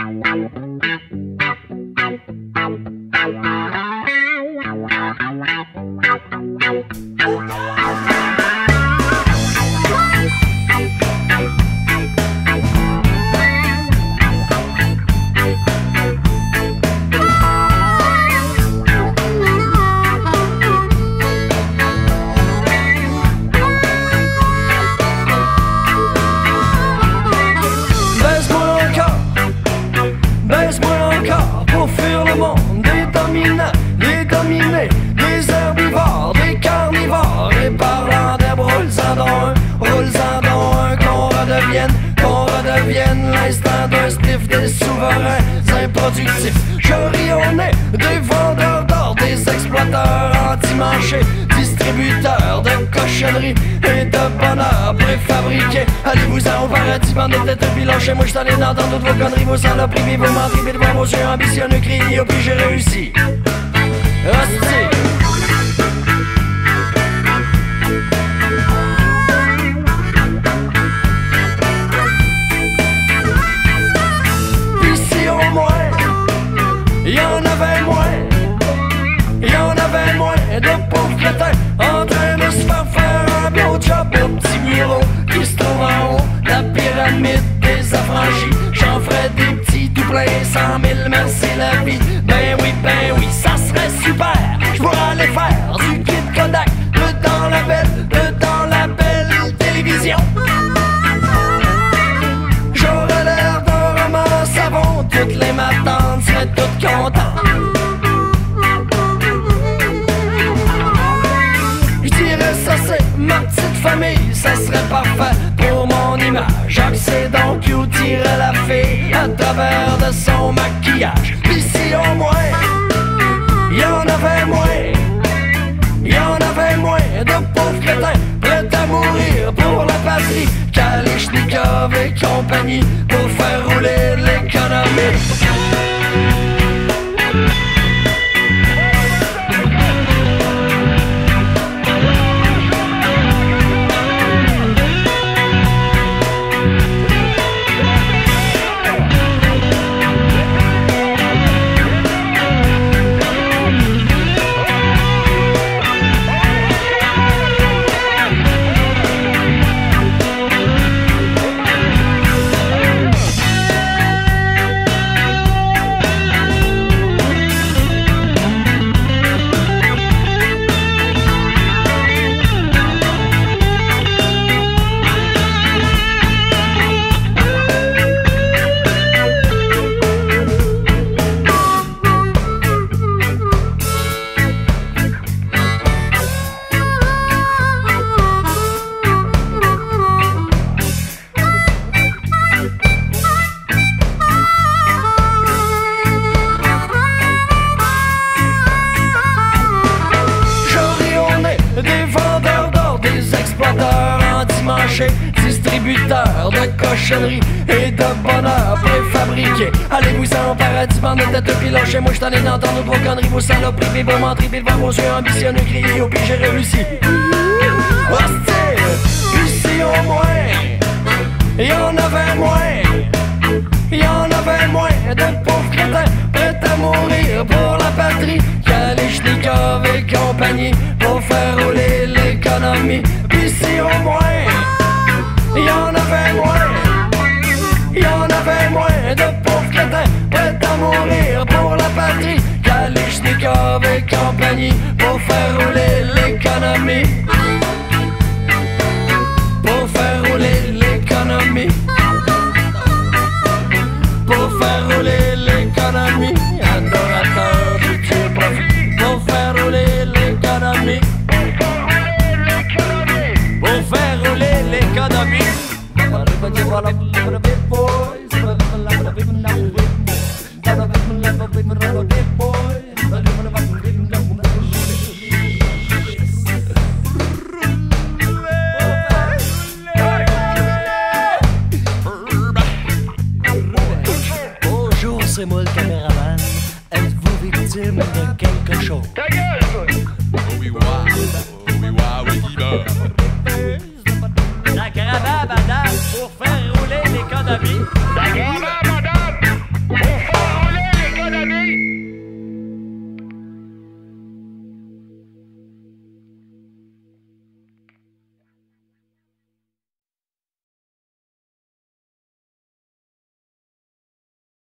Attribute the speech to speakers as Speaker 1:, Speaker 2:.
Speaker 1: Thank you. Je ris au nez des vendeurs d'or, des exploiteurs anti-marchés, distributeurs de cochonneries et de bonheur préfabriqué. Allez-vous-en au paradis, bande de têtes chez moi, j't'en ai dans toutes vos conneries, vos saloperies, vos menteries, puis devant vos yeux ambitionneux, criez, puis j'ai réussi. Hostie. Cent mille, merci la vie. Ben oui, ben oui, ça de son maquillage. Puis si au moins, y en avait moins, y en avait moins de pauvres crétins prêts à mourir pour la patrie. Kalichnikov et compagnie distributeurs de cochonneries et de bonheur préfabriqué. Allez-vous-en au paradis, bande de têtes pilons chez moi, j't'en ai d'entendre vos conneries, vos saloperies, puis vos menteries, puis vos yeux ambitionneux, criez, au pire j'ai réussi. Pour faire rouler l'économie. Pour faire rouler l'économie. Pour faire rouler l'économie. Adorateur du Dieu profit. Pour faire rouler l'économie. Pour faire rouler l'économie.
Speaker 2: Bonjour, c'est moi le caméraman. Êtes-vous victime de quelque chose?
Speaker 3: La caravane, madame, pour faire rouler l'économie.